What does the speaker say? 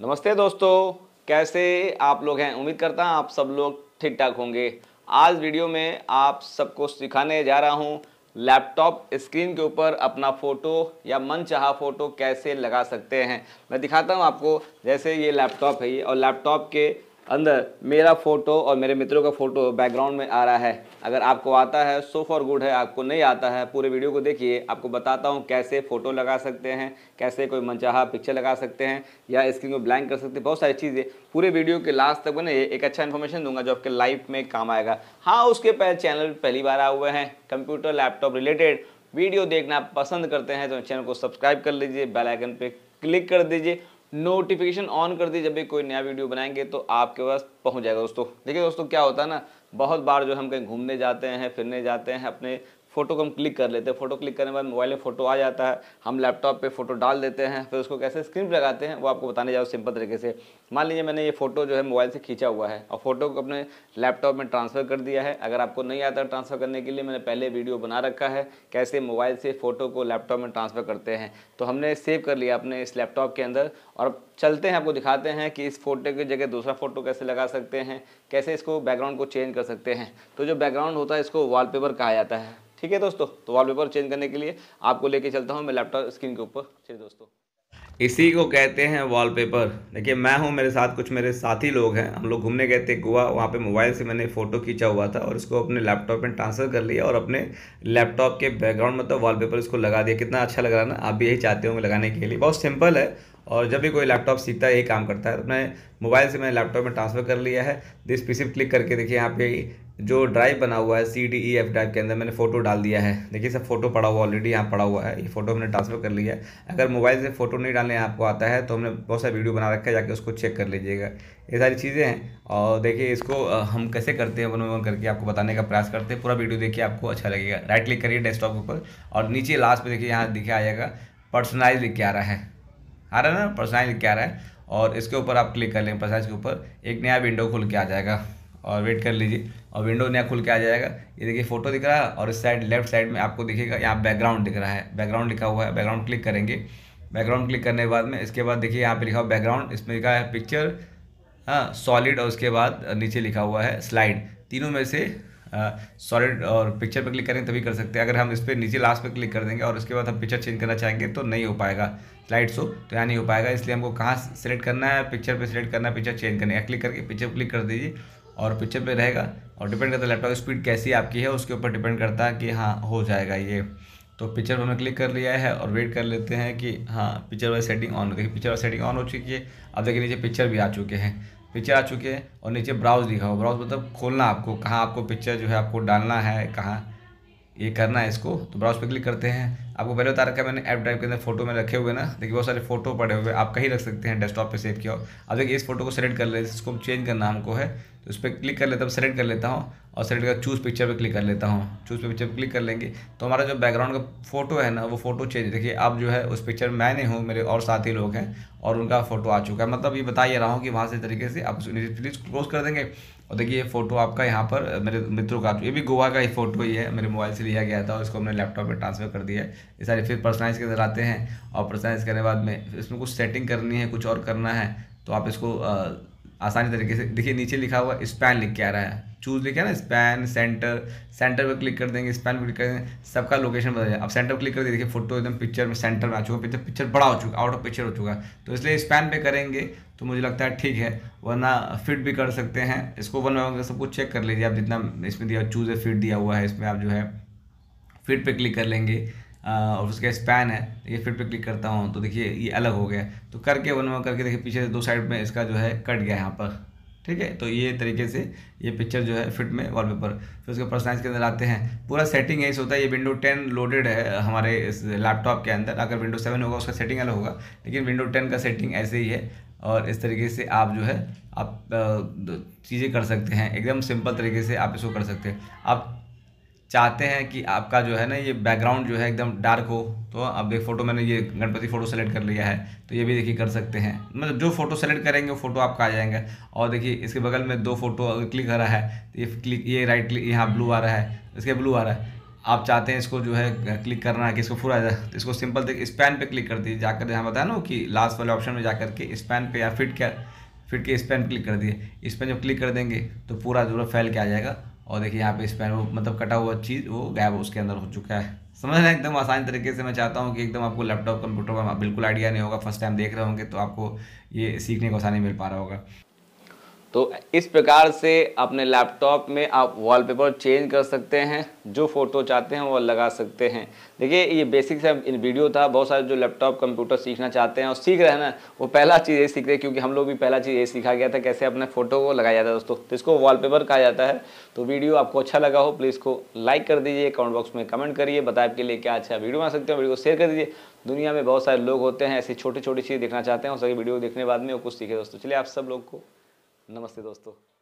नमस्ते दोस्तों, कैसे आप लोग हैं? उम्मीद करता हूँ आप सब लोग ठीक ठाक होंगे। आज वीडियो में आप सबको सिखाने जा रहा हूँ लैपटॉप स्क्रीन के ऊपर अपना फ़ोटो या मन चाहा फ़ोटो कैसे लगा सकते हैं। मैं दिखाता हूँ आपको, जैसे ये लैपटॉप है ये, और लैपटॉप के अंदर मेरा फ़ोटो और मेरे मित्रों का फ़ोटो बैकग्राउंड में आ रहा है। अगर आपको आता है सो फॉर गुड है, आपको नहीं आता है, पूरे वीडियो को देखिए, आपको बताता हूँ कैसे फ़ोटो लगा सकते हैं, कैसे कोई मनचाहा पिक्चर लगा सकते हैं, या स्क्रीन को ब्लैंक कर सकते हैं, बहुत सारी चीज़ें। पूरे वीडियो के लास्ट तक बने एक अच्छा इन्फॉर्मेशन दूँगा जो आपके लाइफ में काम आएगा। हाँ उसके चैनल पहली बार आए हुए हैं कंप्यूटर लैपटॉप रिलेटेड वीडियो देखना पसंद करते हैं तो चैनल को सब्सक्राइब कर लीजिए बेल आइकन पे क्लिक कर दीजिए। नोटिफिकेशन ऑन कर दी जब भी कोई नया वीडियो बनाएँगे तो आपके पास पहुँच जाएगा दोस्तों। देखिए दोस्तों, क्या होता है ना, बहुत बार जो हम कहीं घूमने जाते हैं, फिरने जाते हैं, अपने फ़ोटो को हम क्लिक कर लेते हैं। फ़ोटो क्लिक करने के बाद मोबाइल में फ़ोटो आ जाता है। हम लैपटॉप पे फ़ोटो डाल देते हैं, फिर उसको कैसे स्क्रीन पर लगाते हैं, वो आपको बताने जाओ सिंपल तरीके से। मान लीजिए मैंने ये फ़ोटो जो है मोबाइल से खींचा हुआ है और फ़ोटो को अपने लैपटॉप में ट्रांसफ़र कर दिया है। अगर आपको नहीं आता ट्रांसफ़र करने के लिए, मैंने पहले वीडियो बना रखा है, कैसे मोबाइल से फ़ोटो को लैपटॉप में ट्रांसफ़र करते हैं। तो हमने सेव कर लिया अपने इस लैपटॉप के अंदर और चलते हैं, आपको दिखाते हैं कि इस फ़ोटो की जगह दूसरा फ़ोटो कैसे लगा सकते हैं, कैसे इसको बैकग्राउंड को चेंज कर सकते हैं। तो जो बैकग्राउंड होता है, इसको वॉलपेपर कहा जाता है। ठीक है दोस्तों? तो वॉलपेपर चेंज करने के लिए आपको लेके चलता हूँ मैं लैपटॉप स्क्रीन के ऊपर। चलिए दोस्तों। इसी को कहते हैं वॉलपेपर देखिए, मैं हूँ, मेरे साथ कुछ मेरे साथी लोग हैं। हम लोग घूमने गए थे गोवा। वहाँ पे मोबाइल से मैंने फ़ोटो खींचा हुआ था और इसको अपने लैपटॉप में ट्रांसफ़र कर लिया और अपने लैपटॉप के बैकग्राउंड में तो वॉलपेपर इसको लगा दिया। कितना अच्छा लग रहा है ना? आप भी यही चाहते होंगे लगाने के लिए। बहुत सिंपल है और जब भी कोई लैपटॉप सीखता है, यही काम करता है। तो मैं मोबाइल से मैंने लैपटॉप में ट्रांसफ़र कर लिया है। दिस पी क्लिक करके देखिए, यहाँ पे जो ड्राइव बना हुआ है C D E F drive के अंदर मैंने फ़ोटो डाल दिया है। देखिए, सब फ़ोटो पड़ा हुआ ऑलरेडी यहाँ पड़ा हुआ है। ये फ़ोटो हमने ट्रांसफ़र कर लिया है। अगर मोबाइल से फ़ोटो नहीं डालने आपको आता है तो हमने बहुत सारा वीडियो बना रखा है, जाके उसको चेक कर लीजिएगा। ये सारी चीज़ें हैं। और देखिए, इसको हम कैसे करते हैं वन वन करके आपको बताने का प्रयास करते हैं। पूरा वीडियो देखिए, आपको अच्छा लगेगा। राइट क्लिक करिए डेस्कटॉप के ऊपर। और नीचे लास्ट में देखिए, यहाँ दिखे आ जाएगा पर्सनलाइज लिख के आ रहा है। आ रहा है ना? पर्सनलाइज लिख के आ रहा है। और इसके ऊपर आप क्लिक कर लेंगे पर्सनलाइज के ऊपर। एक नया विंडो खुल के आ जाएगा। और वेट कर लीजिए। और विंडो नया खुल के आ जाएगा। ये देखिए फ़ोटो दिख रहा है और इस साइड लेफ़्ट साइड में आपको दिखेगा, यहाँ बैकग्राउंड दिख रहा है। बैकग्राउंड लिखा हुआ है बैकग्राउंड क्लिक करेंगे। बैकग्राउंड क्लिक करने के बाद में, इसके बाद देखिए यहाँ पे लिखा हुआ बैकग्राउंड इसमें लिखा है पिक्चर हाँ सॉलिड और उसके बाद नीचे लिखा हुआ है स्लाइड तीनों में से सॉलिड और पिक्चर पर क्लिक करेंगे तभी कर सकते हैं। अगर हम इस पर नीचे लास्ट पे क्लिक कर देंगे और उसके बाद हम पिक्चर चेंज करना चाहेंगे तो नहीं हो पाएगा। स्लाइड शो तो यहाँ नहीं हो पाएगा। इसलिए हमको कहाँ सेलेक्ट करना है? पिक्चर पे सिलेक्ट करना है पिक्चर चेंज करना है। क्लिक करके पिक्चर क्लिक कर दीजिए और पिक्चर पे रहेगा। और डिपेंड करता है लैपटॉप स्पीड कैसी आपकी है, उसके ऊपर डिपेंड करता है कि हाँ हो जाएगा ये। तो पिक्चर पर हमने क्लिक कर लिया है और वेट कर लेते हैं कि हाँ पिक्चर वाली सेटिंग ऑन हो देखिए पिक्चर वाली सेटिंग ऑन हो चुकी है। अब देखिए, नीचे पिक्चर भी आ चुके हैं। पिक्चर आ चुके हैं और नीचे ब्राउज लिखा हुआ। ब्राउज मतलब खोलना आपको, कहाँ आपको पिक्चर जो है आपको डालना है, कहाँ ये करना है इसको। तो ब्राउज पे क्लिक करते हैं। आपको पहले बता रखा है मैंने ऐप ड्राइव के अंदर फ़ोटो में रखे हुए ना। देखिए बहुत सारे फ़ोटो पड़े हुए आप कहीं रख सकते हैं डेस्कटॉप पे सेव किया अब देखिए इस फ़ोटो को सेलेक्ट कर लेते इसको चेंज करना हमको है। तो उस पर क्लिक कर लेता हूँ। सेलेक्ट कर लेता हूँ और सेलेक्ट कर चूज़ पिक्चर पर क्लिक कर लेता हूँ। चूज़ पे पिक्चर पर क्लिक कर लेंगे। तो हमारा जो बैकग्राउंड का फ़ोटो है ना, वो फ़ोटो चेंज देखिए अब जो है उस पिक्चर में नहीं हूँ, मेरे और साथी लोग हैं और उनका फ़ोटो आ चुका है। मतलब ये बता ही रहा हूँ कि वहाँ से तरीके से आप प्लीज़ क्लोज कर देंगे। और देखिए, ये फ़ोटो आपका यहाँ पर मेरे मित्रों का, ये भी गोवा का ही फ़ोटो ही है, मेरे मोबाइल से लिया गया था और इसको हमने लैपटॉप में ट्रांसफ़र कर दिया है। ये सारे फिर पर्सनलाइज के अंदर आते हैं, और पर्सनलाइज करने के बाद में इसमें कुछ सेटिंग करनी है, कुछ और करना है तो आप इसको आसानी तरीके से देखिए, नीचे लिखा हुआ स्पैन लिख के आ रहा है। चूज़ लिखा ना स्पैन सेंटर सेंटर पर क्लिक कर देंगे स्पैन पे क्लिक कर देंगे, सबका लोकेशन बदल जाए अब सेंटर पर क्लिक कर देखिए फ़ोटो एकदम पिक्चर में सेंटर में आ चुका पिक्चर पिक्चर बड़ा हो चुका आउट ऑफ़ पिक्चर हो चुका तो इसलिए स्पैन पे करेंगे तो मुझे लगता है ठीक है, वरना फिट भी कर सकते हैं। इसको वन बाय सब कुछ चेक कर लीजिए। आप जितना इसमें दिया चूज़ है फिट दिया हुआ है, इसमें आप जो है फिट पर क्लिक कर लेंगे। और उसका स्पैन है, ये फिट पे क्लिक करता हूँ तो देखिए ये अलग हो गया। तो करके वन वन करके देखिए पीछे दो साइड में इसका जो है कट गया यहाँ पर। ठीक है? तो ये तरीके से ये पिक्चर जो है फिट में वॉलपेपर फिर उसके पर्सनलाइज के अंदर आते हैं। पूरा सेटिंग ऐसे होता है, ये विंडो टेन लोडेड है हमारे इस लैपटॉप के अंदर। अगर विंडो सेवन होगा, उसका सेटिंग अलग होगा, लेकिन विंडो टेन का सेटिंग ऐसे ही है। और इस तरीके से आप जो है, आप चीज़ें कर सकते हैं। एकदम सिंपल तरीके से आप इसको कर सकते हैं। आप चाहते हैं कि आपका जो है ना ये बैकग्राउंड जो है एकदम डार्क हो तो अब देख फ़ोटो मैंने ये गणपति फ़ोटो सेलेक्ट कर लिया है तो ये भी देखिए कर सकते हैं। मतलब जो फ़ोटो सेलेक्ट करेंगे, वो फ़ोटो आपका आ जाएँगे। और देखिए, इसके बगल में दो फ़ोटो अगर क्लिक आ रहा है तो ये क्लिक ये राइट क्लिक यहाँ ब्लू आ रहा है, इसके ब्लू आ रहा है। आप चाहते हैं इसको जो है क्लिक करना है कि इसको पूरा तो इसको सिंपल देख स्पैन पे क्लिक कर दीजिए, जाकर यहाँ बताया ना कि लास्ट वाले ऑप्शन में जाकर के स्पैन पे या फिट क्या, फिट के स्पैन क्लिक कर दिए। इस पर जब क्लिक कर देंगे तो पूरा जो फैल के आ जाएगा? और देखिए यहाँ पे स्पैन वो मतलब कटा हुआ चीज़, वो गैप उसके अंदर हो चुका है। समझ रहे एकदम आसान तरीके से मैं चाहता हूँ कि एकदम आपको लैपटॉप, कंप्यूटर का बिल्कुल आइडिया नहीं होगा, फ़र्स्ट टाइम देख रहे होंगे तो आपको ये सीखने को आसानी मिल पा रहा होगा। तो इस प्रकार से अपने लैपटॉप में आप वॉलपेपर चेंज कर सकते हैं, जो फ़ोटो चाहते हैं वो लगा सकते हैं। देखिए, ये बेसिक सा वीडियो था, बहुत सारे जो लैपटॉप कंप्यूटर सीखना चाहते हैं और सीख रहे हैं ना, वो पहला चीज़ ये सीख रहे हैं, क्योंकि हम लोग भी पहला चीज़ ये सीखा गया था, कैसे अपने फ़ोटो को लगाया जाता है दोस्तों। तो इसको वॉलपेपर कहा जाता है। तो वीडियो आपको अच्छा लगा हो प्लीज़ को लाइक कर दीजिए कमेंट बॉक्स में कमेंट करिए, बताए आपके लिए क्या अच्छा वीडियो बना सकते हैं वीडियो को शेयर कर दीजिए। दुनिया में बहुत सारे लोग होते हैं, ऐसी छोटी छोटी चीज़ देखना चाहते हैं और सभी वीडियो देखने बाद में वो कुछ सीखे दोस्तों। चलिए, आप सब लोग को नमस्ते दोस्तों।